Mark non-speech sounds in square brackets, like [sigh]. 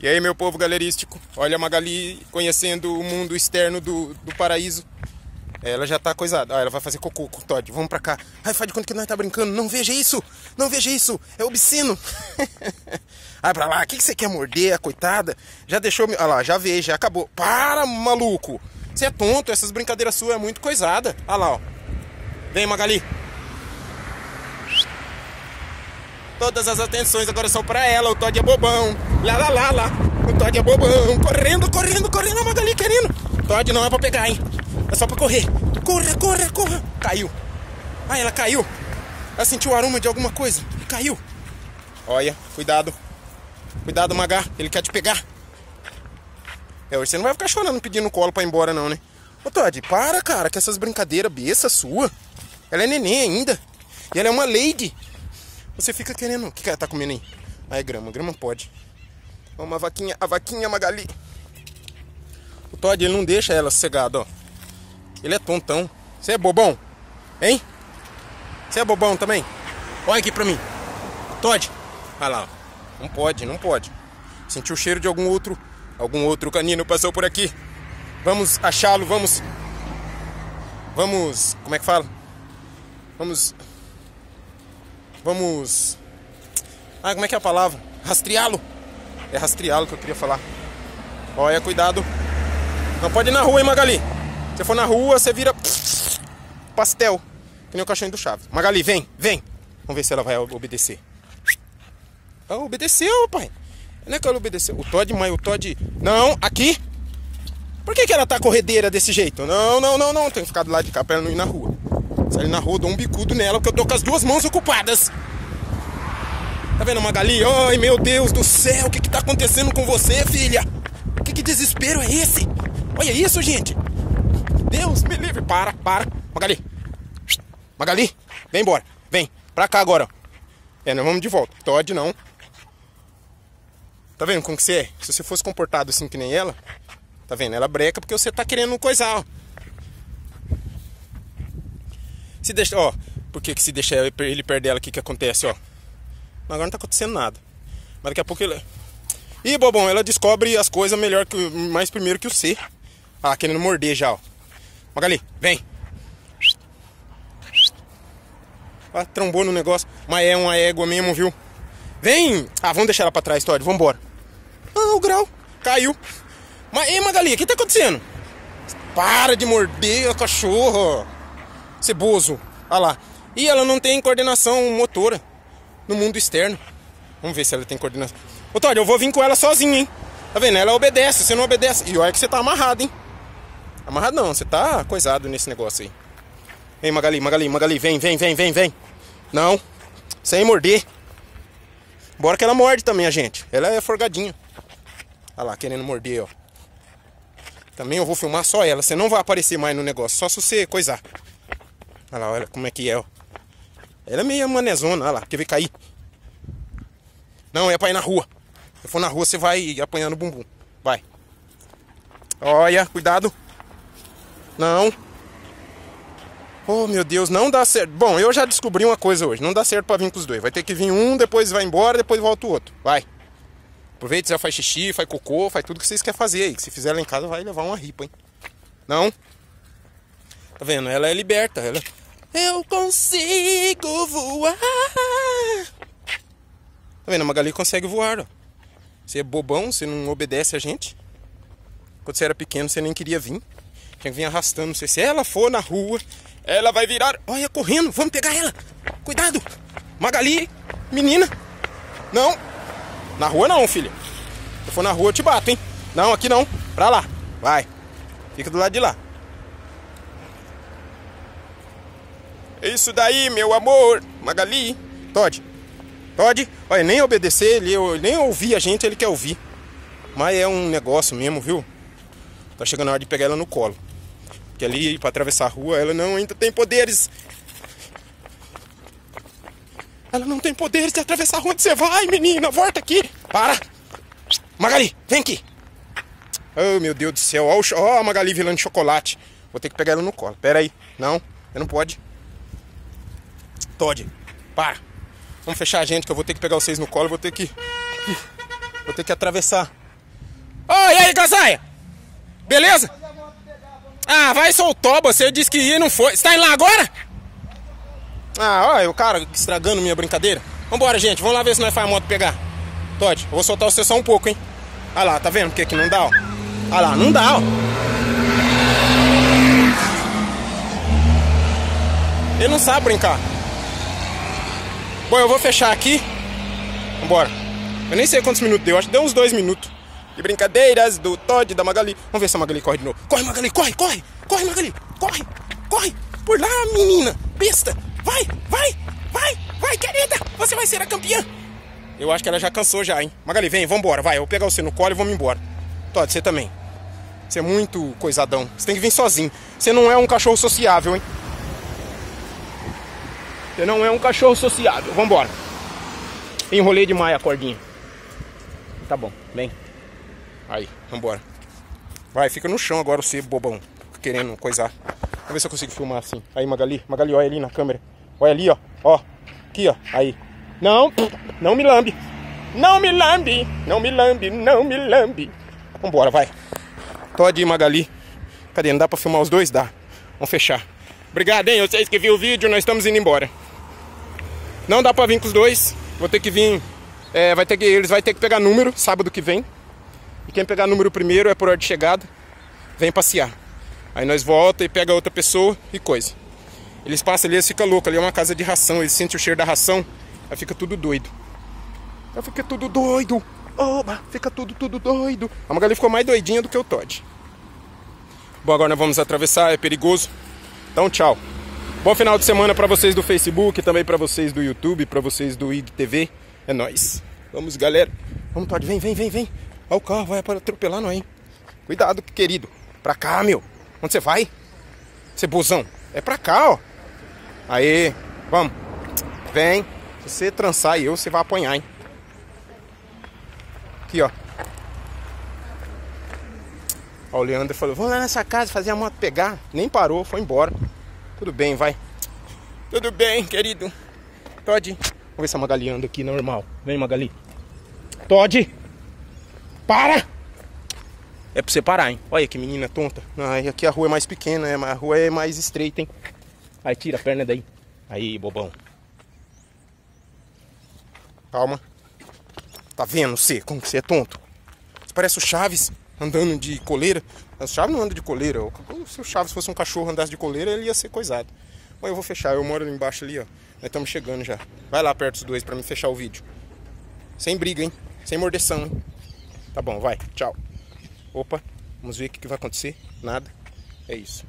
E aí, meu povo galerístico, olha a Magali conhecendo o mundo externo do, do paraíso. Ela já tá coisada. Ah, ela vai fazer cocô com o Todd. Vamos pra cá. Ai, faz de conta que nós tá brincando. Não veja isso! Não veja isso! É obsceno! [laughs] Vai pra lá. O que, que você quer morder, a coitada? Já deixou. Olha lá, já veio, já acabou. Para, maluco! Você é tonto, essas brincadeiras suas é muito coisada. Olha lá, ó. Vem, Magali. Todas as atenções agora são pra ela. O Todd é bobão. Lá, lá, lá, lá. O Todd é bobão. Correndo, correndo, correndo. A Magali querendo. Todd não é pra pegar, hein? É só pra correr. Corra, corra, corra. Caiu. Ah, ela caiu. Ela sentiu o aroma de alguma coisa. Caiu. Olha, cuidado. Cuidado, Magá. Ele quer te pegar. É, hoje você não vai ficar chorando pedindo colo pra ir embora, não, né? Ô, Todd, para, cara, com essas brincadeiras bestas sua. Ela é neném ainda. E ela é uma lady. Você fica querendo. O que, que ela tá comendo aí? Ah, é grama. Grama pode. Uma vaquinha. A vaquinha Magali. O Todd, ele não deixa ela sossegada, ó. Ele é tontão. Você é bobão? Hein? Você é bobão também? Olha aqui pra mim. Todd. Olha lá. Não pode, não pode. Sentiu o cheiro de algum outro. Algum outro canino passou por aqui. Vamos achá-lo, vamos. Vamos. Como é que fala? Vamos Vamos. Ah, como é que é a palavra? Rastreá-lo. É rastreá-lo que eu queria falar. Olha, cuidado. Não pode ir na rua, hein, Magali? Se for na rua, você vira pastel. Que nem o cachorro do Chaves. Magali, vem, vem. Vamos ver se ela vai obedecer. Ah, obedeceu, pai. Não é que ela obedeceu. O Todd, mãe, o Todd. Não, aqui. Por que, que ela tá corredeira desse jeito? Não, não, não, não. Tem que ficar do lado de cá pra ela não ir na rua. Sai na rua, dou um bicudo nela, porque eu tô com as duas mãos ocupadas. Tá vendo, Magali? Ai, meu Deus do céu, o que que tá acontecendo com você, filha? Que, que desespero é esse? Olha isso, gente. Deus me livre. Para, para. Magali. Magali, vem embora. Vem. Pra cá agora. É, nós vamos de volta. Todd, não. Tá vendo como que você é? Se você fosse comportado assim que nem ela, tá vendo? Ela breca porque você tá querendo coisar, ó. Se deixa, ó, por que se deixar ele perder ela, o que que acontece, ó? Agora não tá acontecendo nada. Mas daqui a pouco ele... Ih, bobão, ela descobre as coisas melhor que mais primeiro que o C. Ah, querendo morder já, ó. Magali, vem. Ah, trombou no negócio. Mas é uma égua mesmo, viu? Vem! Ah, vamos deixar ela pra trás, Todd. Vambora. Ah, o grau. Caiu. Mas, ei, Magali, o que tá acontecendo? Para de morder a cachorro ceboso. Olha lá. E ela não tem coordenação motora no mundo externo. Vamos ver se ela tem coordenação. Todd, eu vou vir com ela sozinho, hein? Tá vendo? Ela obedece, você não obedece. E olha que você tá amarrado, hein? Amarrado não, você tá coisado nesse negócio aí. Vem, Magali, Magali, Magali, vem, vem, vem, vem, vem. Não, sem morder. Bora que ela morde também, a gente. Ela é forgadinha. Olha lá, querendo morder, ó. Também eu vou filmar só ela. Você não vai aparecer mais no negócio, só se você coisar. Olha lá, olha como é que é, ó. Ela é meio manezona, olha lá, quer ver cair. Não, é pra ir na rua. Se for na rua, você vai apanhando o bumbum. Vai. Olha, cuidado. Não. Oh, meu Deus, não dá certo. Bom, eu já descobri uma coisa hoje. Não dá certo pra vir com os dois. Vai ter que vir um, depois vai embora, depois volta o outro. Vai. Aproveita, já faz xixi, faz cocô, faz tudo que vocês querem fazer aí. Se fizer lá em casa, vai levar uma ripa, hein? Não. Tá vendo? Ela é liberta. Ela... Eu consigo voar. Tá vendo? A Magali consegue voar, ó. Você é bobão, você não obedece a gente. Quando você era pequeno, você nem queria vir. Tinha que vir arrastando. Você. Se ela for na rua, ela vai virar. Olha, correndo, vamos pegar ela. Cuidado. Magali, menina. Não. Na rua não, filha. Se for na rua, eu te bato, hein? Não, aqui não. Pra lá. Vai. Fica do lado de lá. É isso daí, meu amor. Magali. Todd. Todd. Olha, nem obedecer, ele nem ouvir a gente, ele quer ouvir. Mas é um negócio mesmo, viu? Tá chegando a hora de pegar ela no colo. Porque ali, para atravessar a rua, ela não ainda tem poderes. Ela não tem poderes de atravessar a rua onde você vai, menina. Volta aqui. Para. Magali, vem aqui. Oh, meu Deus do céu. Ó, a Magali virando chocolate. Vou ter que pegar ela no colo. Pera aí. Não, não pode. Todd, para. Vamos fechar a gente que eu vou ter que pegar vocês no colo, vou ter que. Vou ter que atravessar Oi, e aí, Gazaia? Beleza? Ah, vai soltou, você disse que ia não foi. Você tá indo lá agora? Ah, olha o cara estragando minha brincadeira. Vambora, gente. Vamos lá ver se nós faz a moto pegar. Todd, eu vou soltar você só um pouco, hein? Olha lá, tá vendo porque que não dá, ó? Olha lá, não dá, ó. Ele não sabe brincar. Bom, eu vou fechar aqui. Vambora. Eu nem sei quantos minutos deu, acho que deu uns dois minutos. De brincadeiras do Todd, da Magali. Vamos ver se a Magali corre de novo. Corre, Magali, corre, corre! Corre, Magali! Corre! Corre! Por lá, menina! Besta! Vai, vai, vai, vai, querida! Você vai ser a campeã! Eu acho que ela já cansou já, hein? Magali, vem, vambora, vai. Eu vou pegar você no colo e vamos embora. Todd, você também. Você é muito coisadão. Você tem que vir sozinho. Você não é um cachorro sociável, hein? Você não é um cachorro sociável. Vambora. Enrolei demais a cordinha. Tá bom, vem. Aí, vambora. Vai, fica no chão agora você, bobão. Querendo coisar. Vamos ver se eu consigo filmar assim. Aí, Magali. Magali, olha ali na câmera. Olha ali, ó. Ó. Aqui, ó. Aí. Não, não me lambe. Não me lambe. Não me lambe. Não me lambe. Vambora, vai. Todd e Magali. Cadê? Não dá pra filmar os dois? Dá. Vamos fechar. Obrigado, hein? Vocês que viram o vídeo, nós estamos indo embora. Não dá pra vir com os dois. Vou ter que vir. É, vai ter que, eles vão ter que pegar número sábado que vem. E quem pegar número primeiro é por hora de chegada. Vem passear. Aí nós volta e pega outra pessoa e coisa. Eles passam ali, eles ficam loucos. Ali é uma casa de ração. Eles sentem o cheiro da ração. Aí fica tudo doido. Aí fica tudo doido. Oba, fica tudo, tudo doido. A Magali ficou mais doidinha do que o Todd. Bom, agora nós vamos atravessar, é perigoso. Então, tchau. Bom final de semana para vocês do Facebook, também para vocês do YouTube, para vocês do IGTV. É nóis. Vamos, galera. Vamos, Todd. Vem, vem, vem, vem. Olha o carro, vai atropelar nós, hein? Cuidado, querido. Pra cá, meu. Onde você vai? Cebozão. É pra cá, ó. Aí, vamos. Vem. Se você trançar eu, você vai apanhar, hein? Aqui, ó. Ó, o Leandro falou, vamos lá nessa casa fazer a moto pegar. Nem parou, foi embora. Tudo bem, vai. Tudo bem, querido. Todd. Vamos ver se a Magali anda aqui normal. Vem, Magali. Todd. Para! É pra você parar, hein? Olha que menina tonta. Ai, aqui a rua é mais pequena, é, a rua é mais estreita, hein? Aí tira a perna daí. Aí, bobão. Calma. Tá vendo você? Como que você é tonto? Você parece o Chaves andando de coleira. O Chaves não anda de coleira. Se o Chaves fosse um cachorro andasse de coleira, ele ia ser coisado. Bom, eu vou fechar. Eu moro ali embaixo ali, ó. Nós estamos chegando já. Vai lá perto dos dois pra me fechar o vídeo. Sem briga, hein? Sem mordeção, hein? Tá bom, vai. Tchau. Opa. Vamos ver o que vai acontecer. Nada. É isso.